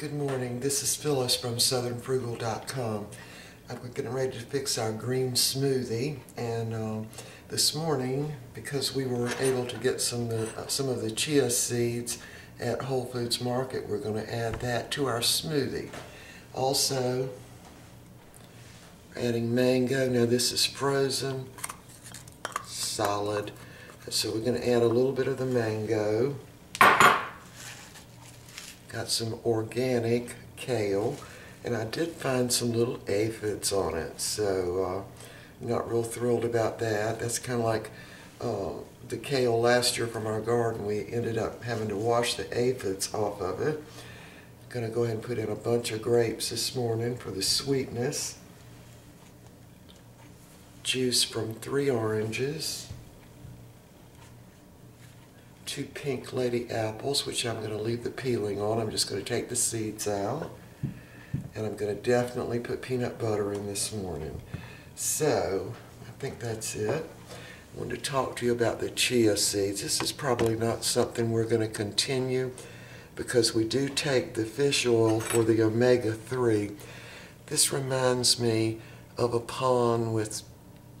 Good morning. This is Phyllis from SouthernFrugal.com. Uh, We're getting ready to fix our green smoothie, and um, this morning, because we were able to get some uh, some of the chia seeds at Whole Foods Market, we're going to add that to our smoothie. Also, adding mango. Now this is frozen, solid. So we're going to add a little bit of the mango. Got some organic kale, and I did find some little aphids on it, so uh, not real thrilled about that. That's kind of like uh, the kale last year from our garden. We ended up having to wash the aphids off of it. Gonna go ahead and put in a bunch of grapes this morning for the sweetness. Juice from three oranges two pink lady apples, which I'm going to leave the peeling on. I'm just going to take the seeds out. And I'm going to definitely put peanut butter in this morning. So, I think that's it. I wanted to talk to you about the chia seeds. This is probably not something we're going to continue because we do take the fish oil for the omega-3. This reminds me of a pond with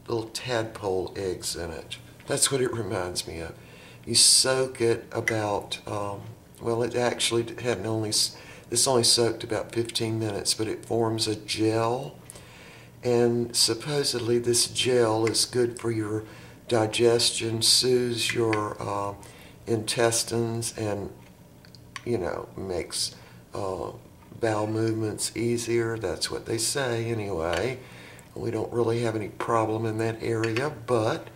little tadpole eggs in it. That's what it reminds me of you soak it about, um, well, it actually hadn't only, this only soaked about 15 minutes, but it forms a gel. And supposedly this gel is good for your digestion, soothes your uh, intestines, and, you know, makes uh, bowel movements easier. That's what they say anyway. We don't really have any problem in that area, but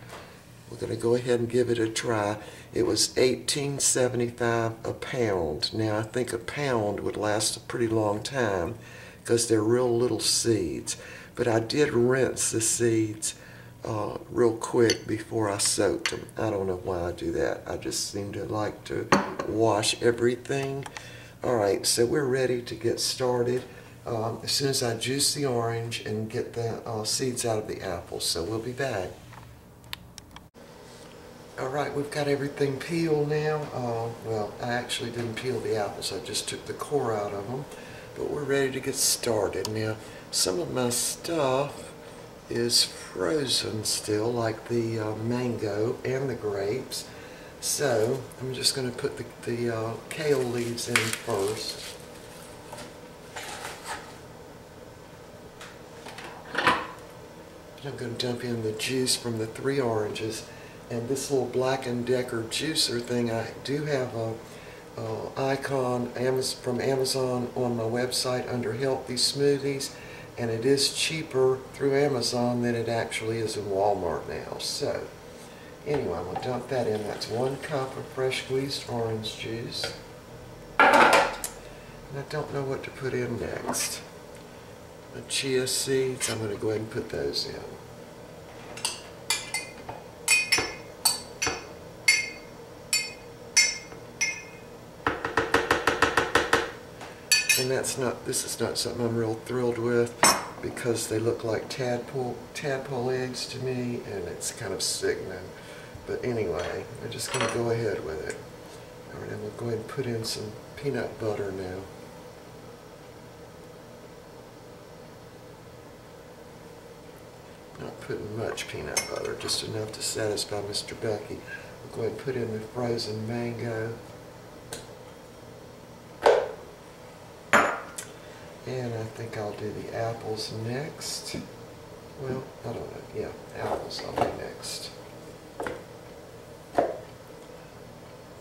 we're going to go ahead and give it a try. It was 18.75 a pound. Now I think a pound would last a pretty long time because they're real little seeds. But I did rinse the seeds uh, real quick before I soaked them. I don't know why I do that. I just seem to like to wash everything. All right, so we're ready to get started. Um, as soon as I juice the orange and get the uh, seeds out of the apple. So we'll be back. All right, we've got everything peeled now. Uh, well, I actually didn't peel the apples. I just took the core out of them. But we're ready to get started. Now, some of my stuff is frozen still, like the uh, mango and the grapes. So, I'm just going to put the, the uh, kale leaves in first. I'm going to dump in the juice from the three oranges and this little Black & Decker juicer thing, I do have a, a icon from Amazon on my website under Healthy Smoothies, and it is cheaper through Amazon than it actually is in Walmart now. So, anyway, I'm going to dump that in. That's one cup of fresh squeezed orange juice. And I don't know what to put in next. The chia seeds, I'm going to go ahead and put those in. And that's not, this is not something I'm real thrilled with because they look like tadpole, tadpole eggs to me and it's kind of sickening. But anyway, I'm just going to go ahead with it. All right, I'm going to go ahead and put in some peanut butter now. Not putting much peanut butter, just enough to satisfy Mr. Becky. I'll go ahead and put in the frozen mango. And I think I'll do the apples next. Well, I don't know. Yeah, apples I'll do next.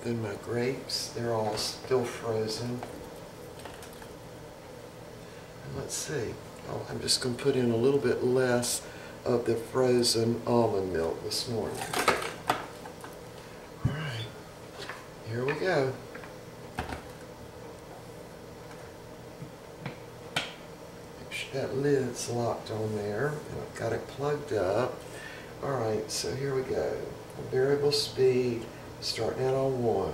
Then my grapes, they're all still frozen. And let's see. Oh, I'm just going to put in a little bit less of the frozen almond milk this morning. All right, here we go. That lid's locked on there and I've got it plugged up. Alright, so here we go. Variable speed, starting out on one.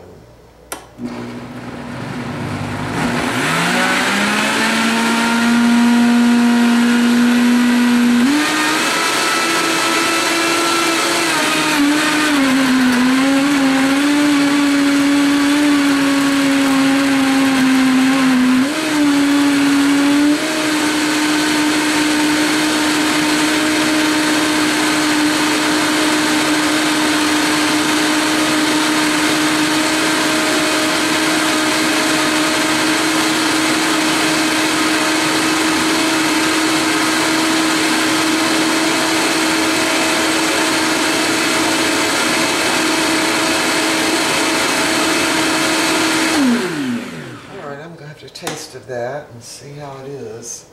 taste of that and see how it is.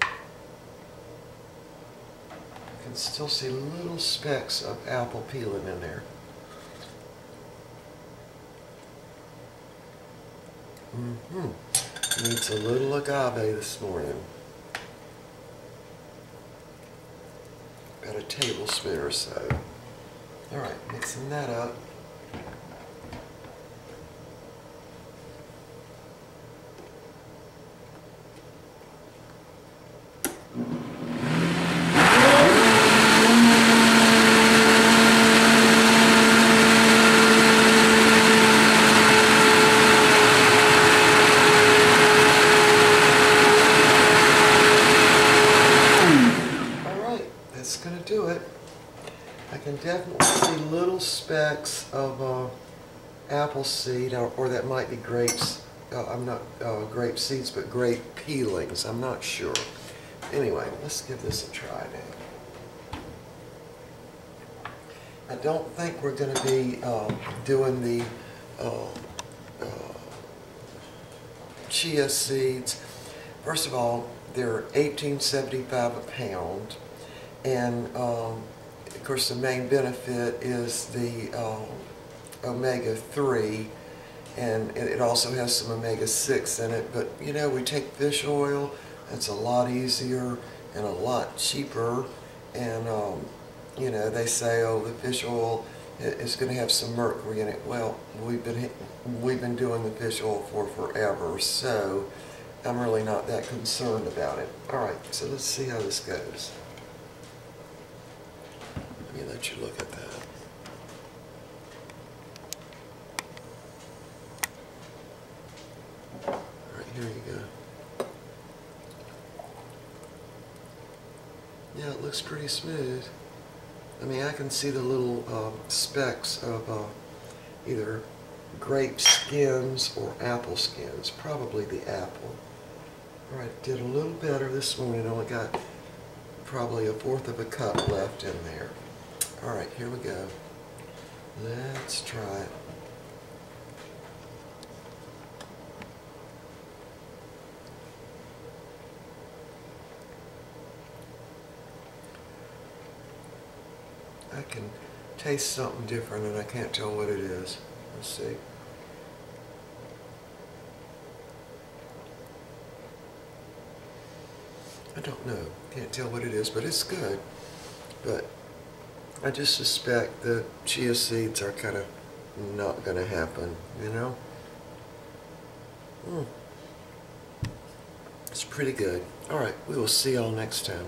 You can still see little specks of apple peeling in there. Mm-hmm. Needs a little agave this morning. About a tablespoon or so. All right, mixing that up. All right, that's gonna do it. I can definitely see little of uh, apple seed, or, or that might be grapes. Uh, I'm not uh, grape seeds, but grape peelings. I'm not sure. Anyway, let's give this a try now. I don't think we're going to be um, doing the uh, uh, chia seeds. First of all, they're 18.75 a pound, and um, of course the main benefit is the um, omega-3, and it also has some omega-6 in it. But you know, we take fish oil; it's a lot easier and a lot cheaper, and um, you know they say, oh, the fish oil is going to have some mercury in it. Well, we've been we've been doing the fish oil for forever, so. I'm really not that concerned about it. All right, so let's see how this goes. Let me let you look at that. Right, here you go. Yeah, it looks pretty smooth. I mean, I can see the little um, specks of uh, either grape skins or apple skins, probably the apple. All right, did a little better this morning. Only got probably a fourth of a cup left in there. All right, here we go. Let's try it. I can taste something different and I can't tell what it is. Let's see. I don't know. Can't tell what it is, but it's good. But I just suspect the chia seeds are kind of not going to happen, you know? Mm. It's pretty good. All right, we will see y'all next time.